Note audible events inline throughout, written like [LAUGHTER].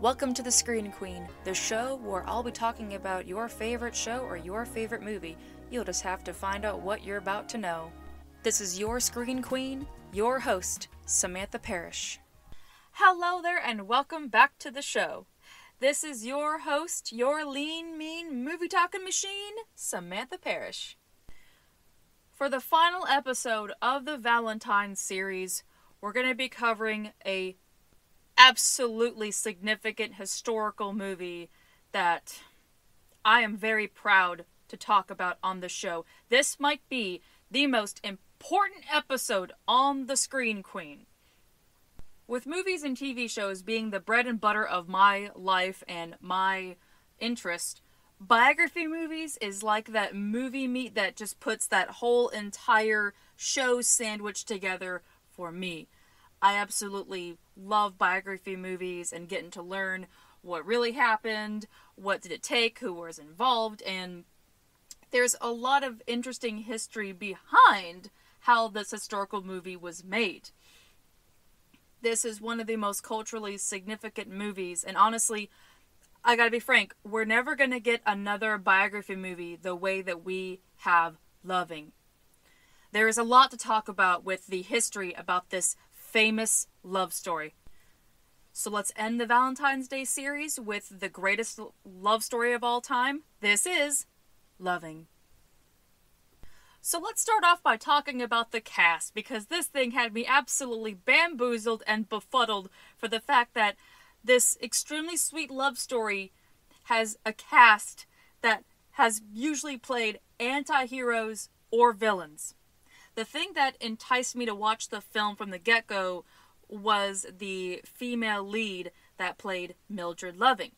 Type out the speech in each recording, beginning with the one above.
Welcome to the Screen Queen, the show where I'll be talking about your favorite show or your favorite movie. You'll just have to find out what you're about to know. This is your Screen Queen, your host, Samantha Parrish. Hello there, and welcome back to the show. This is your host, your lean, mean, movie talking machine, Samantha Parrish. For the final episode of the Valentine series, we're going to be covering a absolutely significant historical movie that I am very proud to talk about on the show. This might be the most important episode on the Screen Queen. With movies and TV shows being the bread and butter of my life and my interest, biography movies is like that movie meat that just puts that whole entire show sandwich together for me. I absolutely love biography movies and getting to learn what really happened, what did it take, who was involved, and there's a lot of interesting history behind how this historical movie was made. This is one of the most culturally significant movies, and honestly, I gotta be frank, we're never gonna get another biography movie the way that we have Loving. There is a lot to talk about with the history about this famous love story. So let's end the Valentine's Day series with the greatest love story of all time. This is Loving. So let's start off by talking about the cast because this thing had me absolutely bamboozled and befuddled for the fact that this extremely sweet love story has a cast that has usually played anti heroes or villains. The thing that enticed me to watch the film from the get go was the female lead that played Mildred Loving.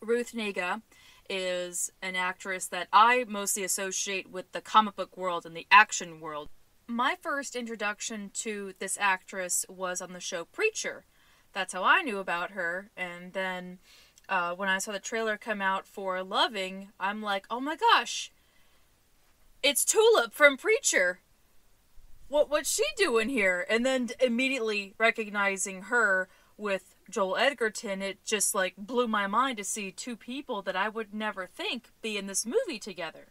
Ruth Negga is an actress that I mostly associate with the comic book world and the action world. My first introduction to this actress was on the show Preacher, that's how I knew about her. And then uh, when I saw the trailer come out for Loving, I'm like, oh my gosh, it's Tulip from Preacher. What what's she doing here? And then immediately recognizing her with Joel Edgerton, it just like blew my mind to see two people that I would never think be in this movie together.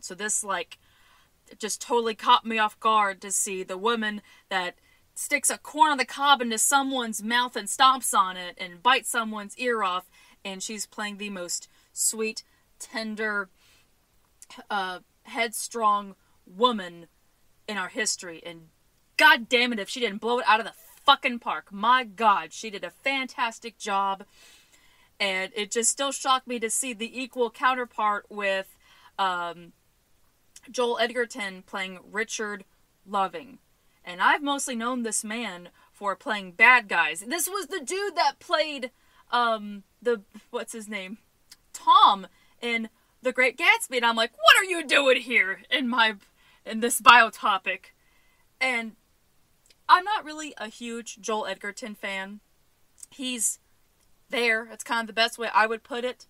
So this like just totally caught me off guard to see the woman that sticks a corn on the cob into someone's mouth and stomps on it and bites someone's ear off, and she's playing the most sweet, tender, uh, headstrong woman in our history. And god damn it if she didn't blow it out of the fucking park. My god, she did a fantastic job. And it just still shocked me to see the equal counterpart with um, Joel Edgerton playing Richard Loving and I've mostly known this man for playing bad guys. This was the dude that played um the what's his name? Tom in The Great Gatsby. And I'm like, what are you doing here in my in this biotopic? And I'm not really a huge Joel Edgerton fan. He's there. It's kind of the best way I would put it.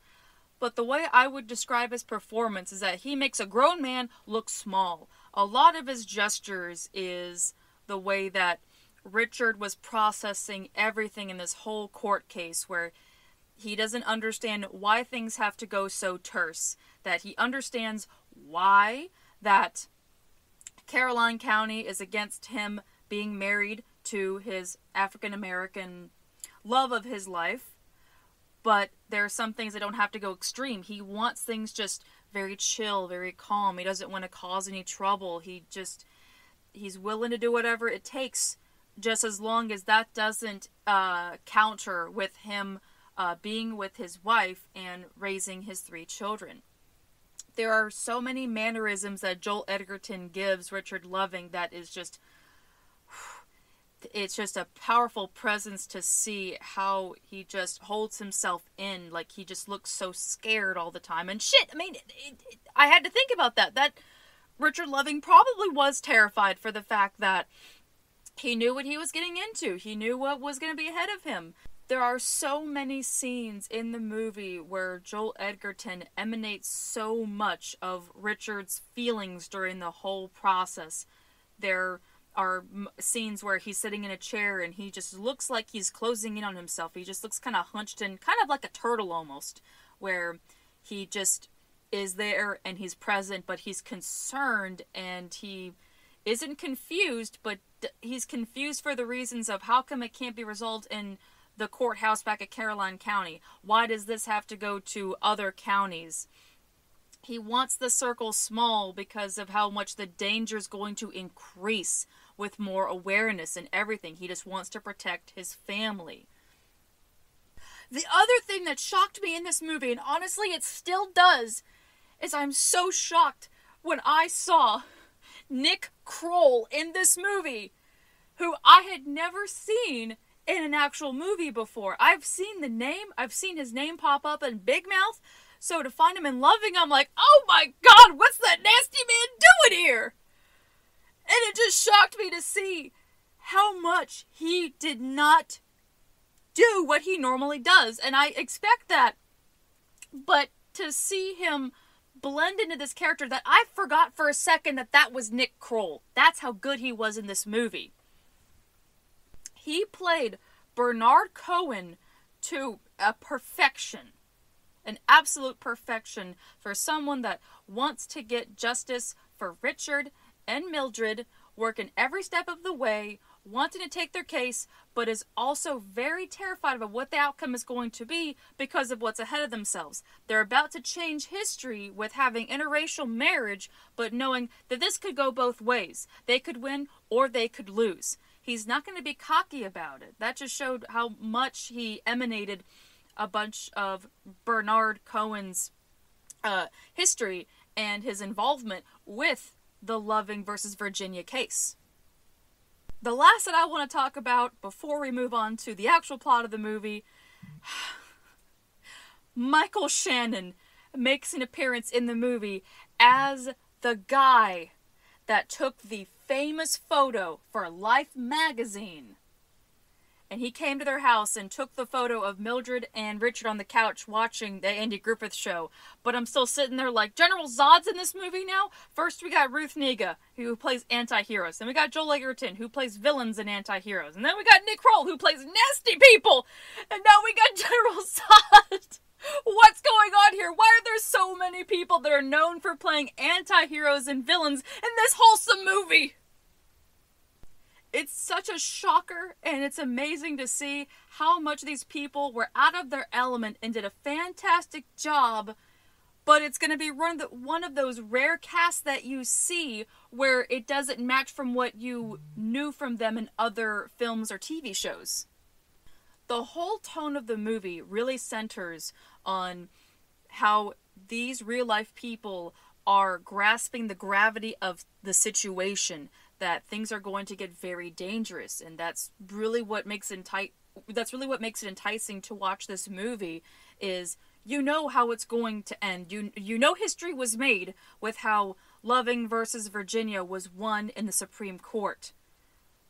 But the way I would describe his performance is that he makes a grown man look small. A lot of his gestures is the way that Richard was processing everything in this whole court case where he doesn't understand why things have to go so terse, that he understands why that Caroline County is against him being married to his African American love of his life. But there are some things that don't have to go extreme. He wants things just very chill, very calm. He doesn't want to cause any trouble. He just he's willing to do whatever it takes, just as long as that doesn't uh, counter with him uh, being with his wife and raising his three children. There are so many mannerisms that Joel Edgerton gives Richard Loving that is just [SIGHS] it's just a powerful presence to see how he just holds himself in like he just looks so scared all the time and shit i mean it, it, i had to think about that that Richard Loving probably was terrified for the fact that he knew what he was getting into. He knew what was going to be ahead of him. There are so many scenes in the movie where Joel Edgerton emanates so much of Richard's feelings during the whole process. There are scenes where he's sitting in a chair and he just looks like he's closing in on himself. He just looks kind of hunched and kind of like a turtle almost, where he just is there and he's present, but he's concerned and he isn't confused, but he's confused for the reasons of how come it can't be resolved in the courthouse back at Caroline County? Why does this have to go to other counties? He wants the circle small because of how much the danger is going to increase with more awareness and everything. He just wants to protect his family. The other thing that shocked me in this movie, and honestly it still does, is I'm so shocked when I saw Nick Kroll in this movie, who I had never seen in an actual movie before. I've seen the name, I've seen his name pop up in Big Mouth, so to find him in Loving, I'm like, oh my god, what's that nasty man doing here? And it just shocked me to see how much he did not do what he normally does. And I expect that. But to see him blend into this character that I forgot for a second that that was Nick Kroll. That's how good he was in this movie. He played Bernard Cohen to a perfection. An absolute perfection for someone that wants to get justice for Richard and Mildred, working every step of the way, wanting to take their case, but is also very terrified about what the outcome is going to be because of what's ahead of themselves. They're about to change history with having interracial marriage, but knowing that this could go both ways. They could win or they could lose. He's not going to be cocky about it. That just showed how much he emanated a bunch of Bernard Cohen's uh, history and his involvement with the Loving versus Virginia case. The last that I want to talk about before we move on to the actual plot of the movie [SIGHS] Michael Shannon makes an appearance in the movie as the guy that took the famous photo for Life magazine and he came to their house and took the photo of Mildred and Richard on the couch watching the Andy Griffith show. But I'm still sitting there like General Zod's in this movie now. First we got Ruth Negga who plays anti-heroes, then we got Joel Edgerton who plays villains and anti-heroes, and then we got Nick Kroll who plays nasty people, and now we got [LAUGHS] General Zod. What's going on here? Why are there so many people that are known for playing anti-heroes and villains in this wholesome movie? it's such a shocker and it's amazing to see how much these people were out of their element and did a fantastic job but it's going to be one of, the, one of those rare casts that you see where it doesn't match from what you knew from them in other films or TV shows. The whole tone of the movie really centers on how these real life people are grasping the gravity of the situation that things are going to get very dangerous. And that's really what makes enti- that's really what makes it enticing to watch this movie is you know how it's going to end. You you know history was made with how Loving versus Virginia was won in the Supreme Court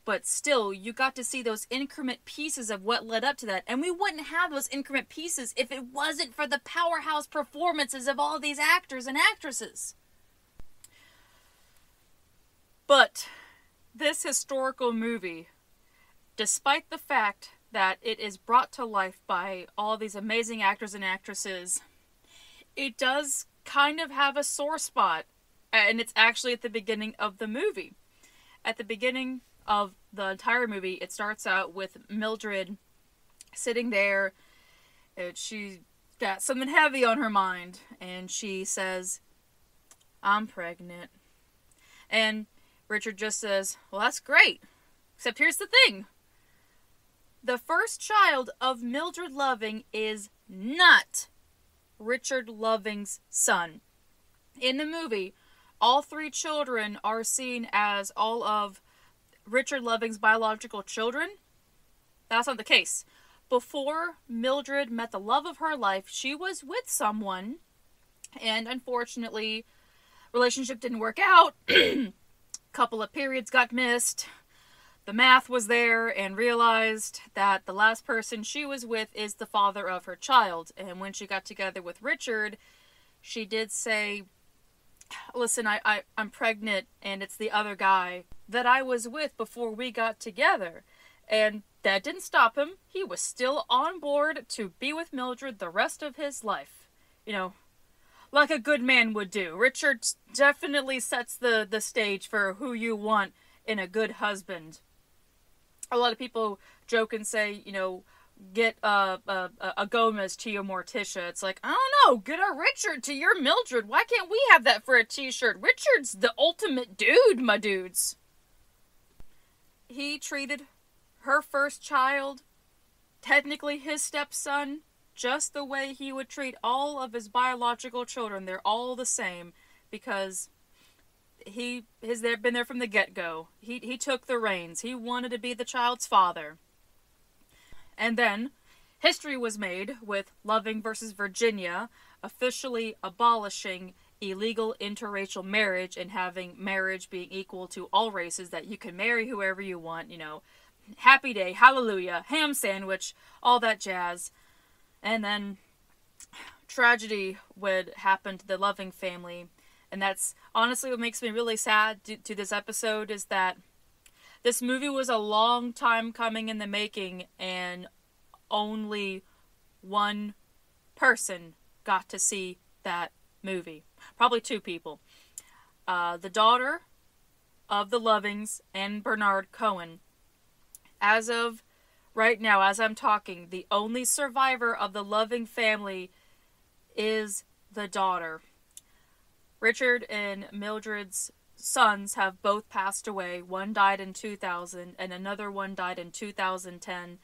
but still you got to see those increment pieces of what led up to that and we wouldn't have those increment pieces if it wasn't for the powerhouse performances of all these actors and actresses but this historical movie, despite the fact that it is brought to life by all these amazing actors and actresses, it does kind of have a sore spot. And it's actually at the beginning of the movie. At the beginning of the entire movie, it starts out with Mildred sitting there. And she got something heavy on her mind. And she says, I'm pregnant. And Richard just says, Well, that's great. Except here's the thing the first child of Mildred Loving is not Richard Loving's son. In the movie, all three children are seen as all of Richard Loving's biological children. That's not the case. Before Mildred met the love of her life, she was with someone, and unfortunately, relationship didn't work out. A [CLEARS THROAT] couple of periods got missed. The math was there and realized that the last person she was with is the father of her child. And when she got together with Richard, she did say listen, I, I, I'm pregnant and it's the other guy that I was with before we got together. And that didn't stop him. He was still on board to be with Mildred the rest of his life. You know, like a good man would do. Richard definitely sets the, the stage for who you want in a good husband. A lot of people joke and say, you know, get a, a, a Gomez to your Morticia. It's like, I don't know, get a Richard to your Mildred. Why can't we have that for a t shirt? Richard's the ultimate dude, my dudes. He treated her first child, technically his stepson, just the way he would treat all of his biological children. They're all the same because he has there been there from the get go. He he took the reins. He wanted to be the child's father. And then history was made with Loving versus Virginia officially abolishing illegal interracial marriage and having marriage being equal to all races that you can marry whoever you want, you know. Happy day, hallelujah, ham sandwich, all that jazz. And then tragedy would happen to the Loving family. And that's honestly what makes me really sad to, to this episode is that this movie was a long time coming in the making, and only one person got to see that movie. Probably two people. Uh, the daughter of the Lovings and Bernard Cohen. As of right now, as I'm talking, the only survivor of the Loving family is the daughter. Richard and Mildred's sons have both passed away. One died in 2000, and another one died in 2010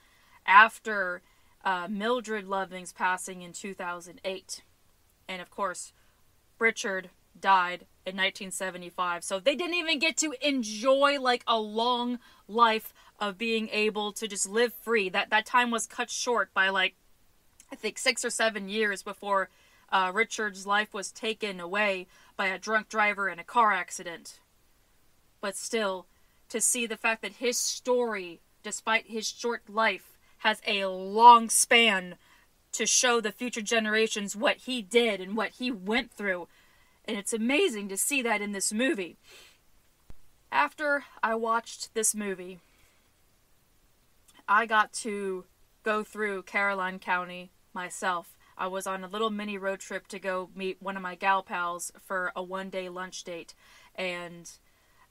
after uh, Mildred Loving's passing in 2008. And of course, Richard died in 1975. So they didn't even get to enjoy like a long life of being able to just live free. That that time was cut short by like I think 6 or 7 years before uh, Richard's life was taken away by a drunk driver in a car accident. But still, to see the fact that his story, despite his short life, has a long span to show the future generations what he did and what he went through. And it's amazing to see that in this movie. After I watched this movie, I got to go through Caroline County myself I was on a little mini road trip to go meet one of my gal pals for a one day lunch date. And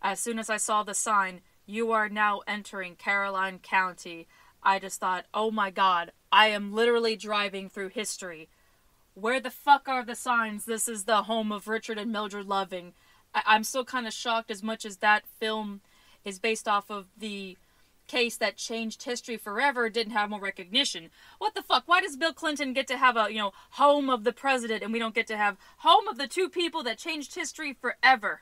as soon as I saw the sign, you are now entering Caroline County, I just thought, oh my god, I am literally driving through history. Where the fuck are the signs? This is the home of Richard and Mildred Loving. I- am still kind of shocked as much as that film is based off of the case that changed history forever didn't have more recognition. What the fuck? Why does Bill Clinton get to have a, you know, home of the president and we don't get to have home of the two people that changed history forever?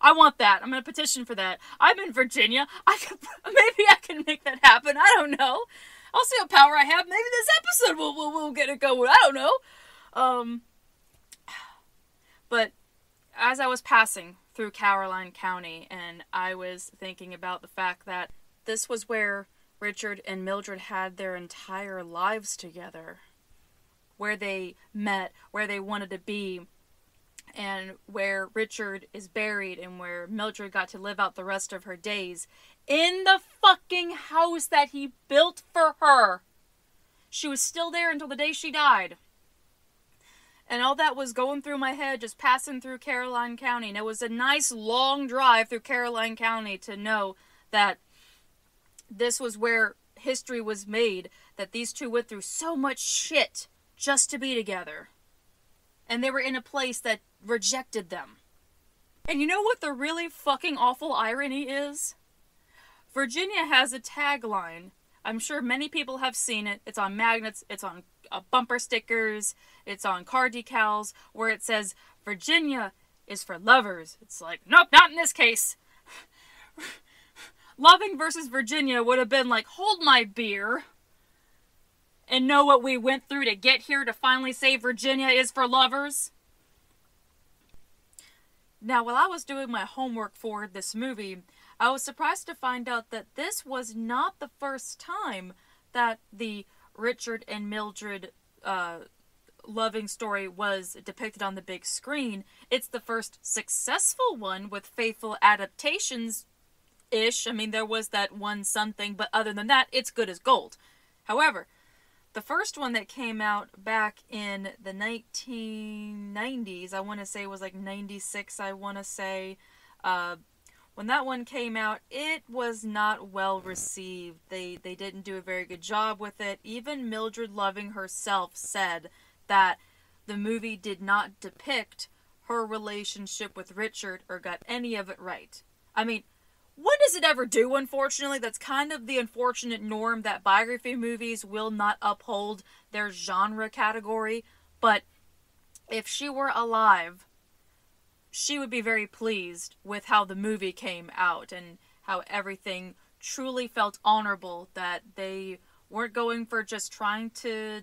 I want that. I'm going to petition for that. I'm in Virginia. I [LAUGHS] maybe I can make that happen. I don't know. I'll see what power I have. Maybe this episode will will, will get it going. I don't know. Um but as I was passing through Caroline County and I was thinking about the fact that this was where Richard and Mildred had their entire lives together, where they met, where they wanted to be, and where Richard is buried, and where Mildred got to live out the rest of her days in the fucking house that he built for her. She was still there until the day she died. And all that was going through my head, just passing through Caroline County. And it was a nice long drive through Caroline County to know that this was where history was made that these two went through so much shit just to be together. And they were in a place that rejected them. And you know what the really fucking awful irony is? Virginia has a tagline. I'm sure many people have seen it. It's on magnets, it's on uh, bumper stickers, it's on car decals, where it says, Virginia is for lovers. It's like, nope, not in this case. [LAUGHS] Loving versus Virginia would have been like, hold my beer and know what we went through to get here to finally say Virginia is for lovers. Now, while I was doing my homework for this movie, I was surprised to find out that this was not the first time that the Richard and Mildred uh, loving story was depicted on the big screen. It's the first successful one with faithful adaptations ish. I mean, there was that one something, but other than that, it's good as gold. However, the first one that came out back in the 1990s, I want to say was like 96, I want to say. Uh, when that one came out, it was not well received. They they didn't do a very good job with it. Even Mildred Loving herself said that the movie did not depict her relationship with Richard or got any of it right. I mean, what does it ever do, unfortunately? That's kind of the unfortunate norm that biography movies will not uphold their genre category. But if she were alive, she would be very pleased with how the movie came out and how everything truly felt honorable that they weren't going for just trying to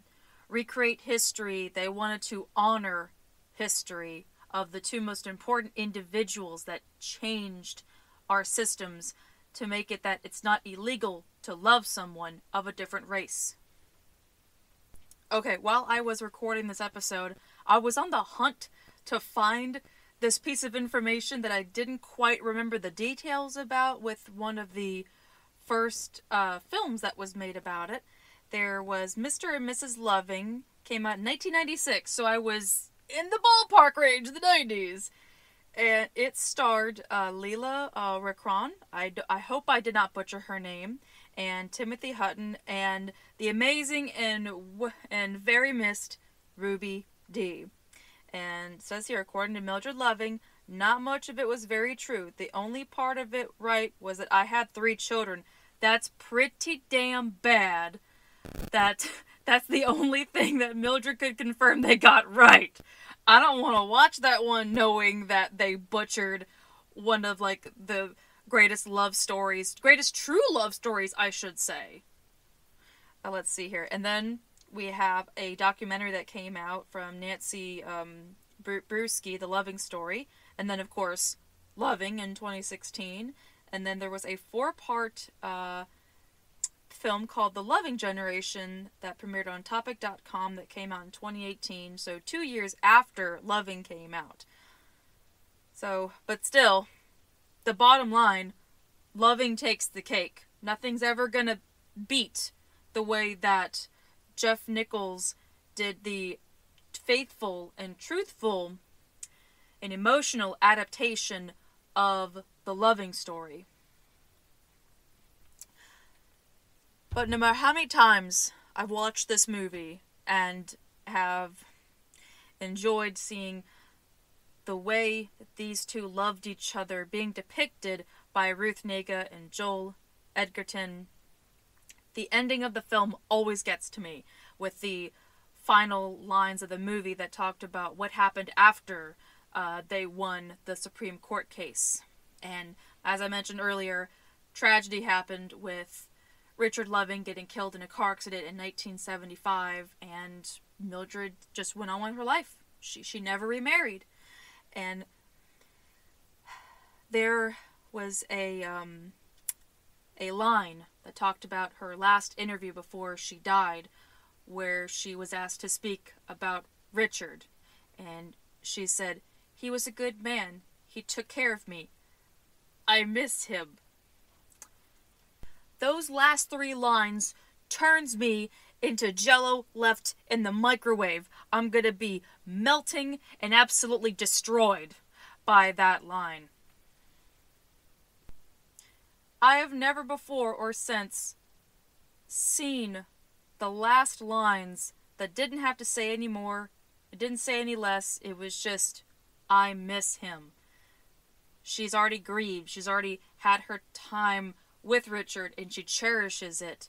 recreate history they wanted to honor history of the two most important individuals that changed our systems to make it that it's not illegal to love someone of a different race. Okay, while I was recording this episode, I was on the hunt to find this piece of information that I didn't quite remember the details about with one of the first uh, films that was made about it. There was Mr. and Mrs. Loving, came out in 1996, so I was in the ballpark range of the 90s. And it starred uh, Lela uh, Rakron. I, d- I hope I did not butcher her name. And Timothy Hutton and the amazing and w- and very missed Ruby Dee. And says here, according to Mildred Loving, not much of it was very true. The only part of it right was that I had three children. That's pretty damn bad. That [LAUGHS] that's the only thing that Mildred could confirm they got right. I don't want to watch that one knowing that they butchered one of like the greatest love stories, greatest true love stories, I should say. Uh, let's see here. And then we have a documentary that came out from Nancy um, Buirski, The Loving Story, and then, of course, Loving in 2016. And then there was a four part uh, film called The Loving Generation that premiered on Topic.com that came out in 2018, so two years after Loving came out. So, but still, the bottom line Loving takes the cake. Nothing's ever gonna beat the way that Jeff Nichols did the faithful and truthful and emotional adaptation of the loving story. But no matter how many times I've watched this movie and have enjoyed seeing the way that these two loved each other being depicted by Ruth Negga and Joel Edgerton the ending of the film always gets to me with the final lines of the movie that talked about what happened after uh, they won the Supreme Court case. And as I mentioned earlier, tragedy happened with Richard Loving getting killed in a car accident in 1975, and Mildred just went on with her life. She she never remarried, and there was a um, a line that talked about her last interview before she died, where she was asked to speak about Richard. And she said, He was a good man. He took care of me. I miss him. Those last three lines turns me into jello left in the microwave. I'm gonna be melting and absolutely destroyed by that line. I have never before or since seen the last lines that didn't have to say any more, it didn't say any less, it was just, I miss him. She's already grieved, she's already had her time with Richard, and she cherishes it.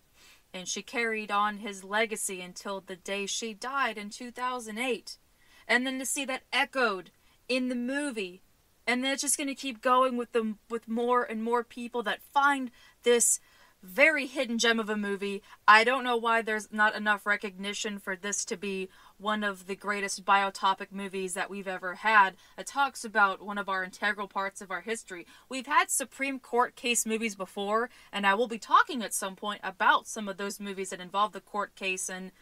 And she carried on his legacy until the day she died in 2008. And then to see that echoed in the movie and then it's just going to keep going with them with more and more people that find this very hidden gem of a movie. I don't know why there's not enough recognition for this to be one of the greatest biotopic movies that we've ever had. It talks about one of our integral parts of our history. We've had Supreme Court case movies before, and I will be talking at some point about some of those movies that involve the court case and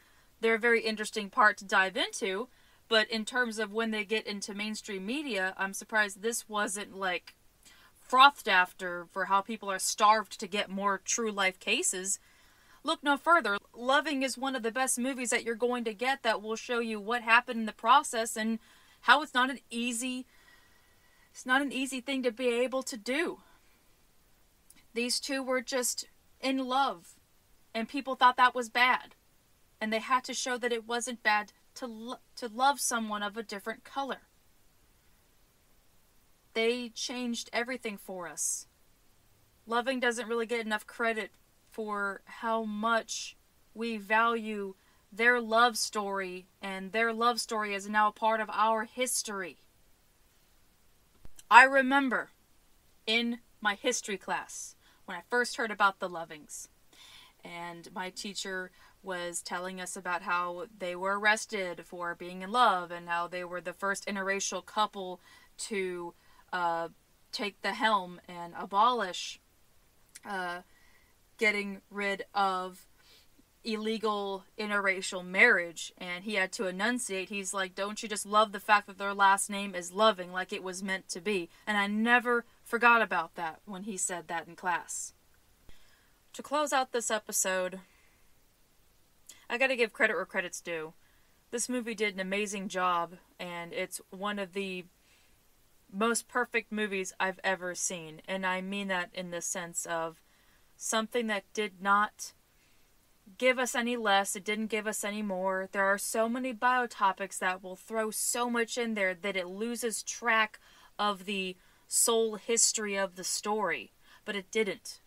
they're a very interesting part to dive into. But in terms of when they get into mainstream media, I'm surprised this wasn't like frothed after for how people are starved to get more true life cases. Look no further. Loving is one of the best movies that you're going to get that will show you what happened in the process and how it's not an easy it's not an easy thing to be able to do. These two were just in love and people thought that was bad. And they had to show that it wasn't bad to lo- to love someone of a different color. They changed everything for us. Loving doesn't really get enough credit for how much we value their love story, and their love story is now a part of our history. I remember in my history class when I first heard about the Lovings, and my teacher was telling us about how they were arrested for being in love and how they were the first interracial couple to uh, take the helm and abolish uh, getting rid of illegal interracial marriage. And he had to enunciate he's like don't you just love the fact that their last name is loving like it was meant to be? And i never forgot about that when he said that in class. To close out this episode i gotta give credit where credit's due this movie did an amazing job and it's one of the most perfect movies i've ever seen and i mean that in the sense of something that did not give us any less, it didn't give us any more. There are so many biotopics that will throw so much in there that it loses track of the soul history of the story, but it didn't.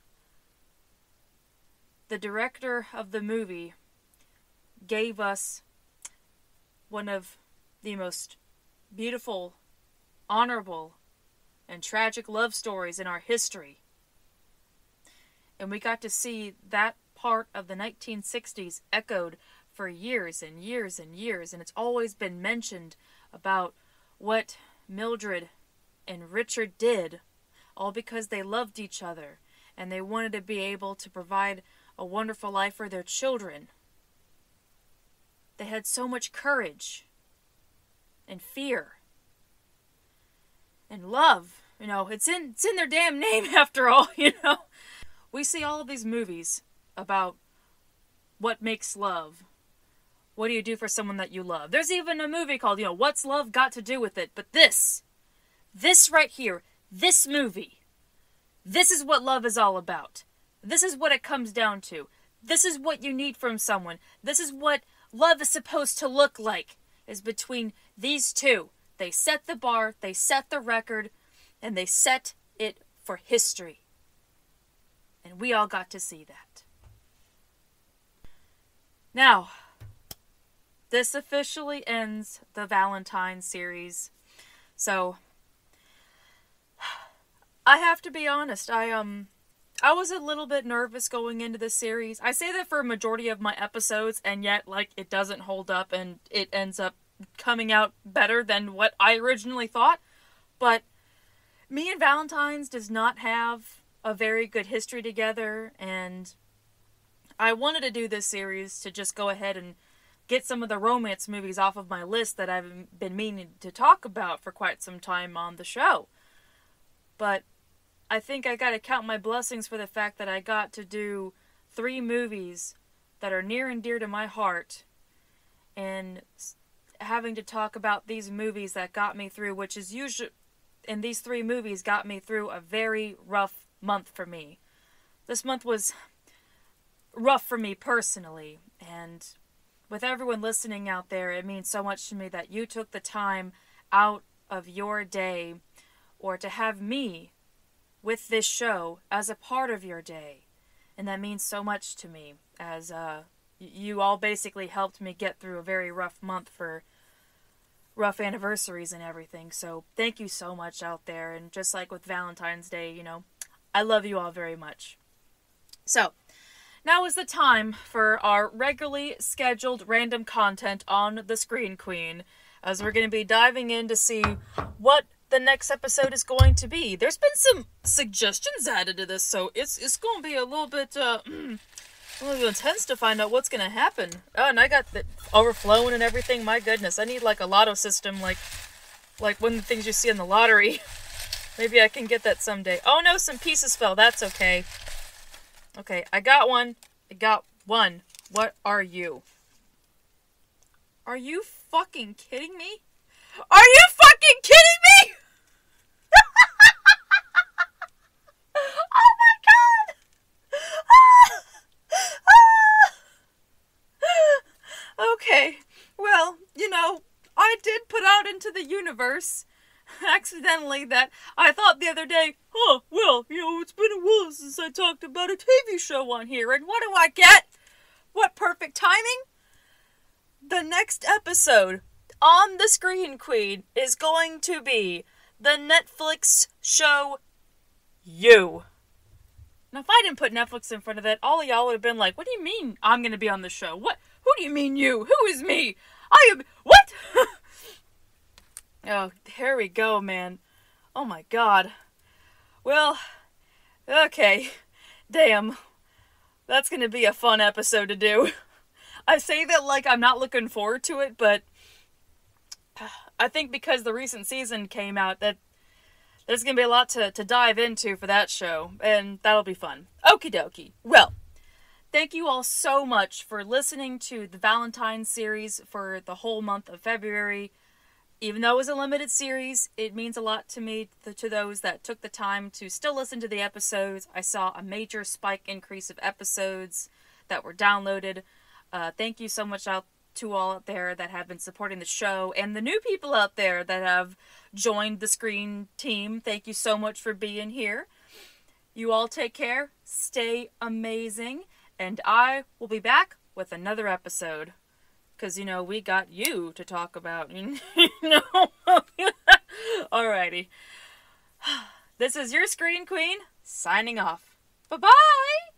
The director of the movie gave us one of the most beautiful, honorable, and tragic love stories in our history and we got to see that part of the 1960s echoed for years and years and years, and it's always been mentioned about what Mildred and Richard did, all because they loved each other and they wanted to be able to provide a wonderful life for their children. They had so much courage and fear and love. You know, it's in it's in their damn name [LAUGHS] after all, you know we see all of these movies about what makes love. What do you do for someone that you love? There's even a movie called, you know, What's Love Got to Do with It? But this, this right here, this movie, this is what love is all about. This is what it comes down to. This is what you need from someone. This is what love is supposed to look like, is between these two. They set the bar, they set the record, and they set it for history. And we all got to see that. Now, this officially ends the Valentine series. So, [SIGHS] I have to be honest, I um I was a little bit nervous going into this series. I say that for a majority of my episodes and yet like it doesn't hold up and it ends up coming out better than what I originally thought. But me and Valentine's does not have a very good history together and I wanted to do this series to just go ahead and get some of the romance movies off of my list that I've been meaning to talk about for quite some time on the show. But I think I got to count my blessings for the fact that I got to do three movies that are near and dear to my heart and having to talk about these movies that got me through which is usually and these three movies got me through a very rough month for me. This month was rough for me personally, and with everyone listening out there, it means so much to me that you took the time out of your day or to have me with this show as a part of your day. And that means so much to me as uh, you all basically helped me get through a very rough month for rough anniversaries and everything. So thank you so much out there. And just like with Valentine's Day, you know, I love you all very much. So, now is the time for our regularly scheduled random content on the Screen Queen, as we're going to be diving in to see what the next episode is going to be. There's been some suggestions added to this, so it's it's going to be a little bit uh, Well, it intense to find out what's gonna happen. Oh, and I got the overflowing and everything. My goodness, I need like a lotto system, like, like one of the things you see in the lottery. [LAUGHS] Maybe I can get that someday. Oh no, some pieces fell. That's okay. Okay, I got one. I got one. What are you? Are you fucking kidding me? Are you fucking kidding me? [LAUGHS] oh my god! [LAUGHS] okay, well, you know, I did put out into the universe [LAUGHS] accidentally that I thought the other day, oh, well, you know, it's been a while since I talked about a TV show on here, and what do I get? What perfect timing? The next episode on the Screen Queen is going to be the Netflix show You. Now, if I didn't put Netflix in front of it, all of y'all would have been like, "What do you mean I'm going to be on the show? What? Who do you mean you? Who is me? I am what?" [LAUGHS] Oh, here we go, man. Oh my god. Well, okay. Damn. That's gonna be a fun episode to do. [LAUGHS] I say that like I'm not looking forward to it, but I think because the recent season came out that there's gonna be a lot to, to dive into for that show, and that'll be fun. Okie dokie. Well, thank you all so much for listening to the Valentine series for the whole month of February even though it was a limited series, it means a lot to me, to those that took the time to still listen to the episodes. I saw a major spike increase of episodes that were downloaded. Uh, thank you so much out to all out there that have been supporting the show and the new people out there that have joined the screen team. Thank you so much for being here. You all take care, stay amazing, and I will be back with another episode because you know we got you to talk about. [LAUGHS] you know, alrighty. [SIGHS] This is your screen queen signing off. Bye bye.